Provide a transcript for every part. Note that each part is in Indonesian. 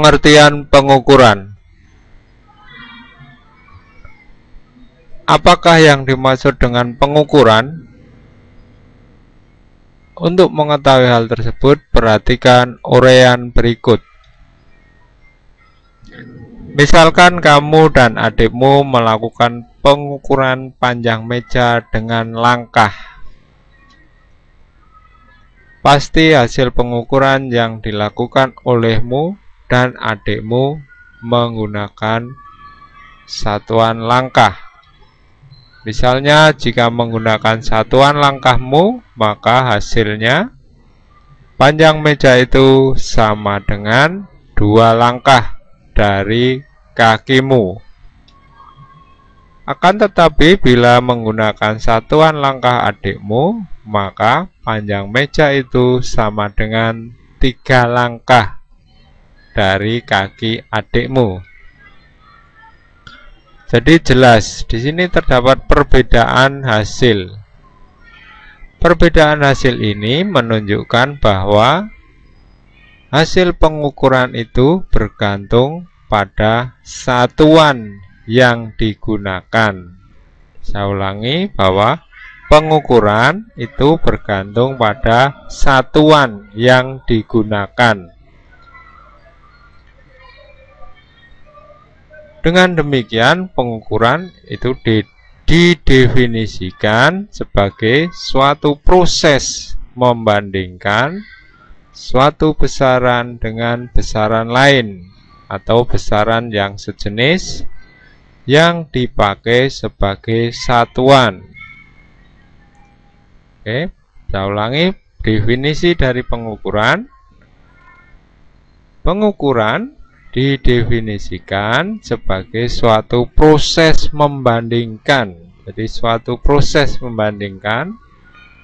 Pengertian pengukuran Apakah yang dimaksud dengan pengukuran? Untuk mengetahui hal tersebut, perhatikan uraian berikut. Misalkan kamu dan adikmu melakukan pengukuran panjang meja dengan langkah. Pasti hasil pengukuran yang dilakukan olehmu dan adikmu menggunakan satuan langkah. Misalnya jika menggunakan satuan langkahmu, maka hasilnya panjang meja itu sama dengan dua langkah dari kakimu. Akan tetapi bila menggunakan satuan langkah adikmu, maka panjang meja itu sama dengan tiga langkah dari kaki adikmu. Jadi jelas di sini terdapat perbedaan hasil. Perbedaan hasil ini menunjukkan bahwa hasil pengukuran itu bergantung pada satuan yang digunakan. Saya ulangi bahwa pengukuran itu bergantung pada satuan yang digunakan. Dengan demikian, pengukuran itu didefinisikan sebagai suatu proses membandingkan suatu besaran dengan besaran lain atau besaran yang sejenis yang dipakai sebagai satuan. Oke, saya ulangi definisi dari pengukuran. Pengukuran didefinisikan sebagai suatu proses membandingkan. Jadi suatu proses membandingkan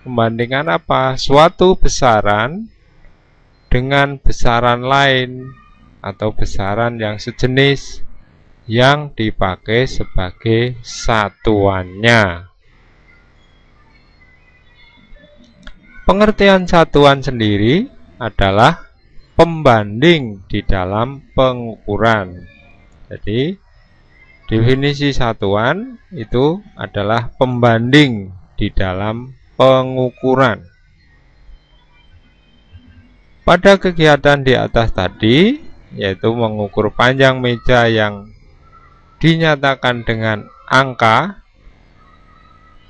membandingkan apa? Suatu besaran dengan besaran lain atau besaran yang sejenis yang dipakai sebagai satuannya. Pengertian satuan sendiri adalah pembanding di dalam pengukuran. Jadi, definisi satuan itu adalah pembanding di dalam pengukuran. Pada kegiatan di atas tadi, yaitu mengukur panjang meja yang dinyatakan dengan angka,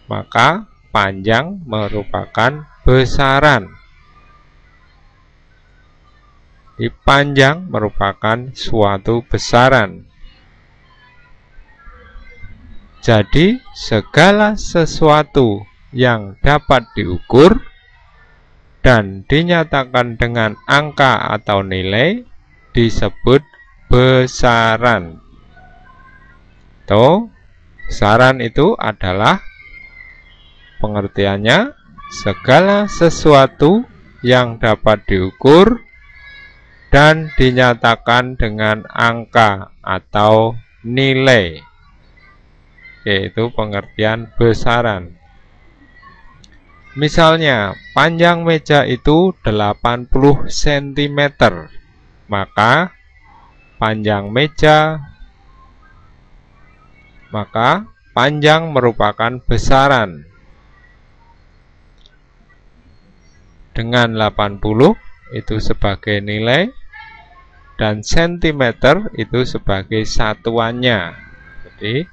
maka panjang merupakan besaran di panjang merupakan suatu besaran. Jadi, segala sesuatu yang dapat diukur dan dinyatakan dengan angka atau nilai disebut besaran. Tuh, besaran itu adalah pengertiannya segala sesuatu yang dapat diukur dan dinyatakan dengan angka atau nilai yaitu pengertian besaran. Misalnya panjang meja itu 80 cm maka panjang meja maka panjang merupakan besaran. Dengan 80 itu sebagai nilai dan cm itu sebagai satuannya jadi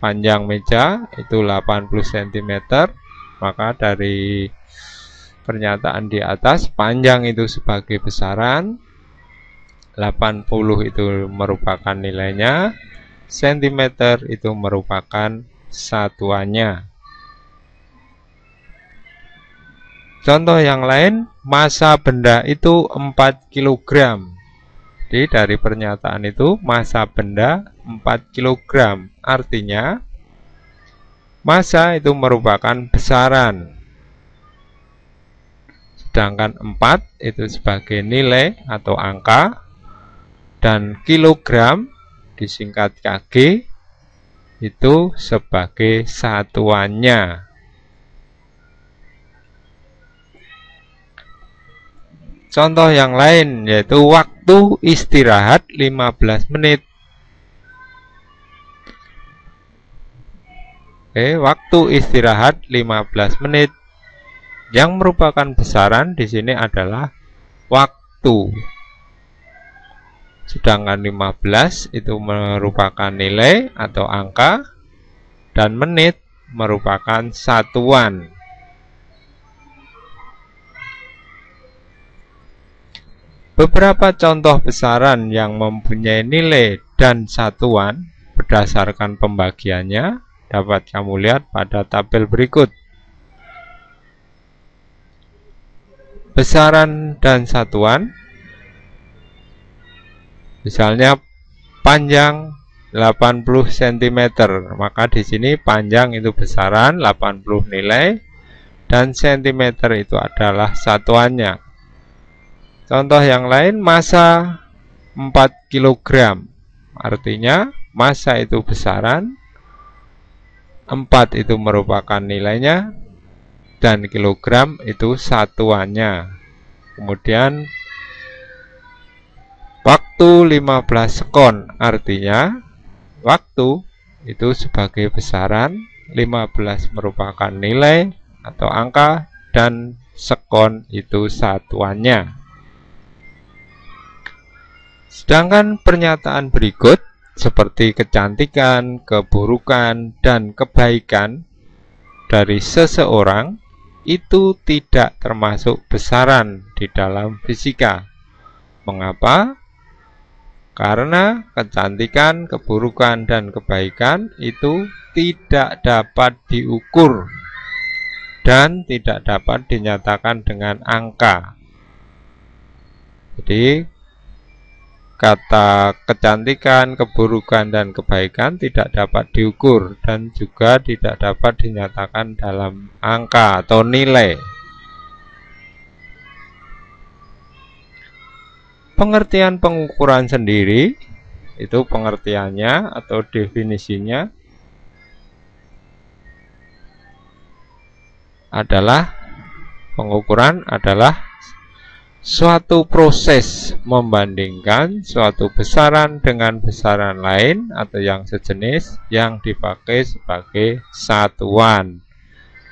panjang meja itu 80 cm maka dari pernyataan di atas panjang itu sebagai besaran 80 itu merupakan nilainya cm itu merupakan satuannya Contoh yang lain, massa benda itu 4 kg. Jadi dari pernyataan itu, massa benda 4 kg. Artinya, massa itu merupakan besaran. Sedangkan 4 itu sebagai nilai atau angka. Dan kilogram disingkat kg itu sebagai satuannya. Contoh yang lain yaitu waktu istirahat 15 menit. Oke, waktu istirahat 15 menit. Yang merupakan besaran di sini adalah waktu. Sedangkan 15 itu merupakan nilai atau angka dan menit merupakan satuan. Beberapa contoh besaran yang mempunyai nilai dan satuan berdasarkan pembagiannya dapat kamu lihat pada tabel berikut. Besaran dan satuan misalnya panjang 80 cm maka di sini panjang itu besaran 80 nilai dan cm itu adalah satuannya Contoh yang lain massa 4 kg. Artinya massa itu besaran 4 itu merupakan nilainya dan kilogram itu satuannya. Kemudian waktu 15 sekon artinya waktu itu sebagai besaran 15 merupakan nilai atau angka dan sekon itu satuannya. Sedangkan pernyataan berikut seperti kecantikan, keburukan, dan kebaikan dari seseorang itu tidak termasuk besaran di dalam fisika. Mengapa? Karena kecantikan, keburukan, dan kebaikan itu tidak dapat diukur dan tidak dapat dinyatakan dengan angka. Jadi, kata kecantikan, keburukan, dan kebaikan tidak dapat diukur dan juga tidak dapat dinyatakan dalam angka atau nilai. Pengertian pengukuran sendiri itu pengertiannya atau definisinya adalah pengukuran adalah suatu proses membandingkan suatu besaran dengan besaran lain atau yang sejenis yang dipakai sebagai satuan.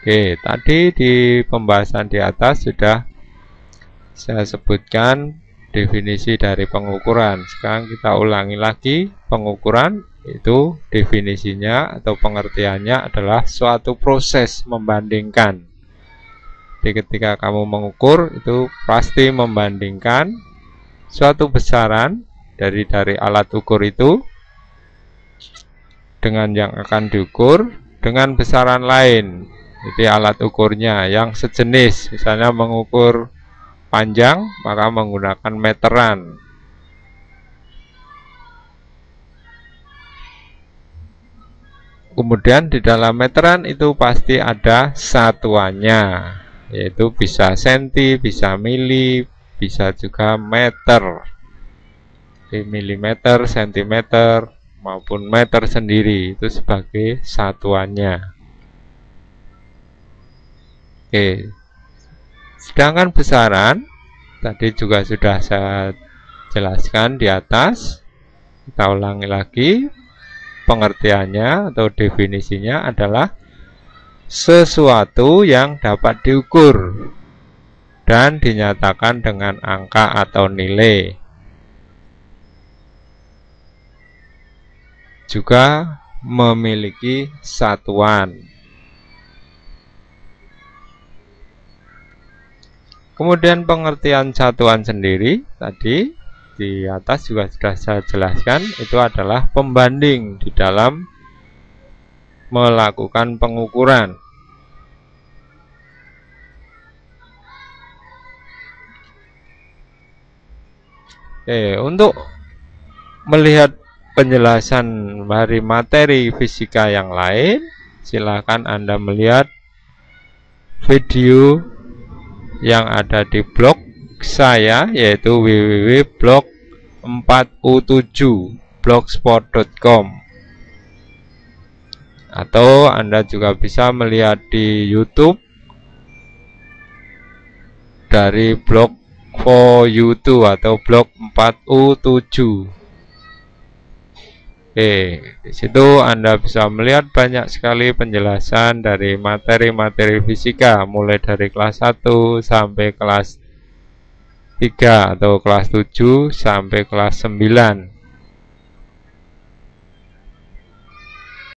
Oke, tadi di pembahasan di atas sudah saya sebutkan definisi dari pengukuran. Sekarang kita ulangi lagi pengukuran itu definisinya atau pengertiannya adalah suatu proses membandingkan jadi ketika kamu mengukur itu pasti membandingkan suatu besaran dari dari alat ukur itu dengan yang akan diukur dengan besaran lain. Jadi alat ukurnya yang sejenis, misalnya mengukur panjang maka menggunakan meteran. Kemudian di dalam meteran itu pasti ada satuannya yaitu bisa senti, bisa mili, bisa juga meter. Jadi milimeter, sentimeter maupun meter sendiri itu sebagai satuannya. Oke. Sedangkan besaran tadi juga sudah saya jelaskan di atas. Kita ulangi lagi. Pengertiannya atau definisinya adalah sesuatu yang dapat diukur dan dinyatakan dengan angka atau nilai. Juga memiliki satuan. Kemudian pengertian satuan sendiri tadi di atas juga sudah saya jelaskan itu adalah pembanding di dalam melakukan pengukuran. Oke, untuk melihat penjelasan dari materi fisika yang lain, silakan Anda melihat video yang ada di blog saya yaitu www.blog4u7blogspot.com atau Anda juga bisa melihat di YouTube dari blog for you to atau blok 4U7 Oke, di situ Anda bisa melihat banyak sekali penjelasan dari materi-materi fisika mulai dari kelas 1 sampai kelas 3 atau kelas 7 sampai kelas 9